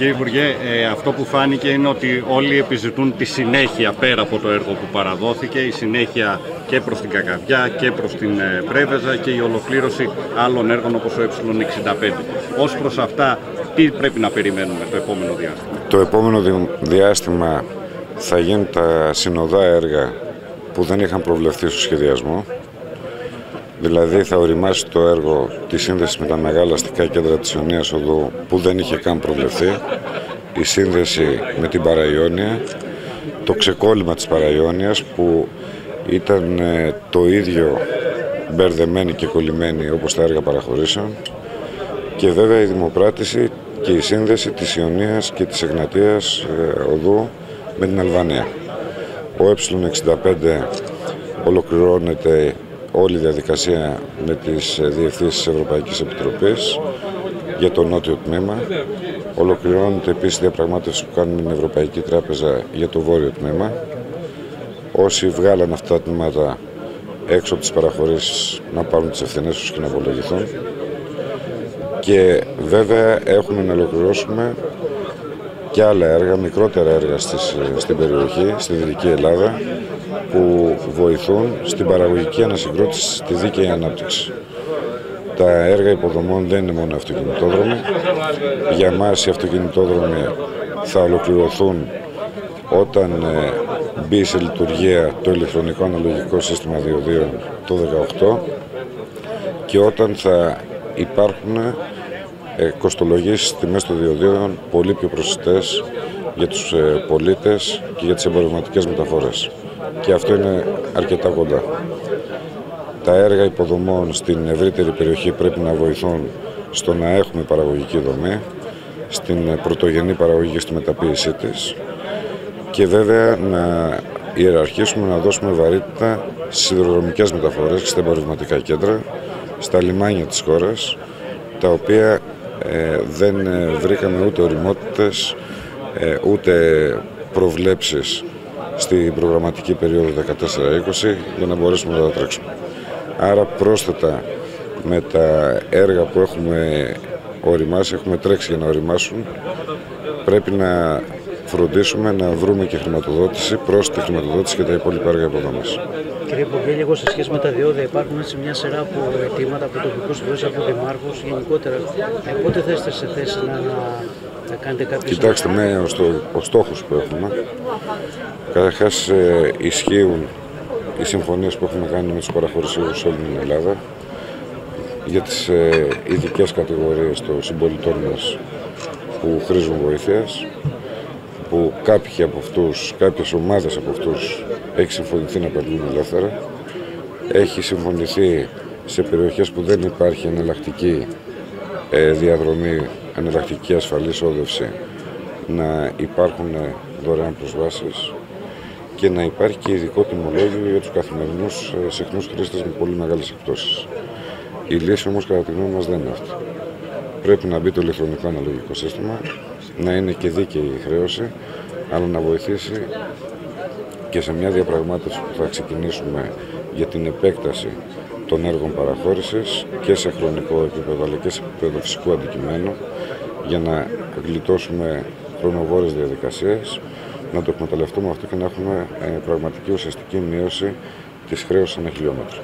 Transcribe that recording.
Κύριε Υπουργέ, ε, αυτό που φάνηκε είναι ότι όλοι επιζητούν τη συνέχεια πέρα από το έργο που παραδόθηκε, η συνέχεια και προς την Κακαβιά και προς την ε, Πρέβεζα και η ολοκλήρωση άλλων έργων όπως ο Ε65. Ως προς αυτά, τι πρέπει να περιμένουμε το επόμενο διάστημα; Το επόμενο διάστημα θα γίνουν τα συνοδά έργα που δεν είχαν προβλεφθεί στο σχεδιασμό. Δηλαδή θα οριμάσει το έργο της σύνδεσης με τα μεγάλα αστικά κέντρα της Ιωνίας Οδού που δεν είχε καν προβλεφθεί, η σύνδεση με την Παραϊόνια, το ξεκόλλημα της Παραϊόνιας που ήταν ε, το ίδιο μπερδεμένη και κολλημένη όπως τα έργα παραχωρήσεων και βέβαια η δημοπράτηση και η σύνδεση της Ιωνίας και της Εγνατίας ε, Οδού με την Αλβανία. Ο Ε65 ολοκληρώνεται όλη η διαδικασία με τις διευθύνσεις της Ευρωπαϊκής Επιτροπής για το νότιο τμήμα. Ολοκληρώνεται επίσης η διαπραγμάτευση που κάνουμε με την Ευρωπαϊκή Τράπεζα για το βόρειο τμήμα. Όσοι βγάλαν αυτά τα τμήματα έξω από τις παραχωρήσεις να πάρουν τις ευθυνές τους και να απολογηθούν. Και βέβαια έχουμε να ολοκληρώσουμε και άλλα έργα, μικρότερα έργα στις, στην περιοχή, στη Δυτική Ελλάδα, που βοηθούν στην παραγωγική ανασυγκρότηση στη δίκαιη ανάπτυξη. Τα έργα υποδομών δεν είναι μόνο αυτοκινητόδρομοι. Για μας οι αυτοκινητόδρομοι θα ολοκληρωθούν όταν ε, μπει σε λειτουργία το ηλεκτρονικό αναλογικό σύστημα διοδίων το 2018 και όταν θα υπάρχουν ε, κοστολογήσεις τιμές των διοδίων πολύ πιο προσιτές για τους ε, πολίτες και για τις εμπορευματικές μεταφορές. Και αυτό είναι αρκετά κοντά. Τα έργα υποδομών στην ευρύτερη περιοχή πρέπει να βοηθούν στο να έχουμε παραγωγική δομή, στην πρωτογενή παραγωγή και στη μεταποίησή της και βέβαια να ιεραρχήσουμε να δώσουμε βαρύτητα στις σιδηροδρομικές μεταφορές και στα εμπορευματικά κέντρα, στα λιμάνια της χώρας, τα οποία ε, δεν ε, βρήκαμε ούτε οριμότητες, ε, ούτε προβλέψεις στην προγραμματική περίοδο 14-20 για να μπορέσουμε να τα τρέξουμε. Άρα πρόσθετα με τα έργα που έχουμε οριμάσει, έχουμε τρέξει για να οριμάσουν, πρέπει να φροντίσουμε να βρούμε και χρηματοδότηση, πρόσθετη χρηματοδότηση και τα υπόλοιπα έργα υποδομής. Κύριε Υπουργέ, λίγο σε σχέση με τα διόδια υπάρχουν έτσι μια σειρά από αιτήματα από τοπικούς φορείς, από δημάρχους γενικότερα. Ε, πότε θα είστε σε θέση να, να κάνετε κάποιες. Κοιτάξτε, με ο στόχος που έχουμε. Καταρχάς, ε, ισχύουν οι συμφωνίες που έχουμε κάνει με τους παραχωρησίους σε όλη την Ελλάδα για τις ε, ειδικές κατηγορίες των συμπολιτών μας που χρήζουν βοήθειας που κάποιοι από αυτούς, κάποιες ομάδες από αυτούς έχει συμφωνηθεί να περνούν ελεύθερα. Έχει συμφωνηθεί σε περιοχές που δεν υπάρχει εναλλακτική ε, διαδρομή, εναλλακτική ασφαλής όδευση να υπάρχουν δωρεάν προσβάσεις και να υπάρχει και ειδικό τιμολόγιο για τους καθημερινούς ε, συχνούς χρήστες με πολύ μεγάλες εκπτώσεις. Η λύση όμως κατά τη γνώμη μας δεν είναι αυτή. Πρέπει να μπει το ηλεκτρονικό αναλογικό σύστημα, να είναι και δίκαιη η χρέωση, αλλά να βοηθήσει και σε μια διαπραγμάτευση που θα ξεκινήσουμε για την επέκταση των έργων παραχώρησης και σε χρονικό επίπεδο αλλά και σε επίπεδο φυσικού αντικειμένου για να γλιτώσουμε χρονοβόρες διαδικασίες, να το εκμεταλλευτούμε αυτό και να έχουμε ε, πραγματική ουσιαστική μείωση της χρέωσης ένα χιλιόμετρο.